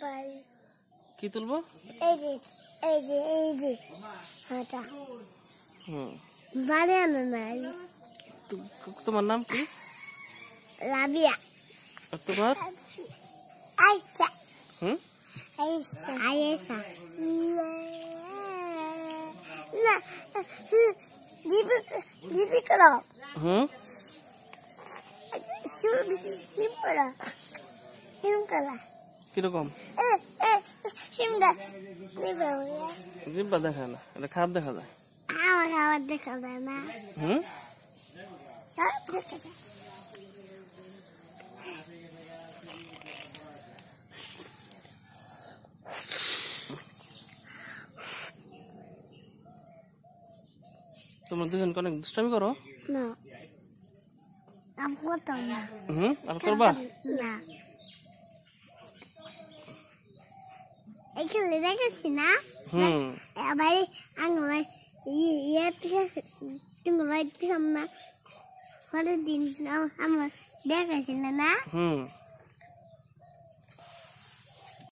পারি কি তুলবো এই যে এই যে এই যে হাঁটা হুম বাড়ি আনো নাই তো- তোমার নাম কি রাবিয়া আর তোমার আইসা হুম আইসা আইসা না দিবি দিবি করো হুম শুবি দিবি করো হিম করো কীরকম? জিব্বা দেখা না এটা খারাপ দেখা যায়? আমার খাবার দেখা যায় না। হুম? খাবার দেখা যায়। তোমরা দুজনকে অনেক দুষ্টামি করো? না। আমি করতাম না। হুম? আর করবা? না। এখানে দেখেছি না হুম আবার আমার ইয়ে থেকে তুমি বাড়িতে না পরের দিন আমার দেখাছিল না হুম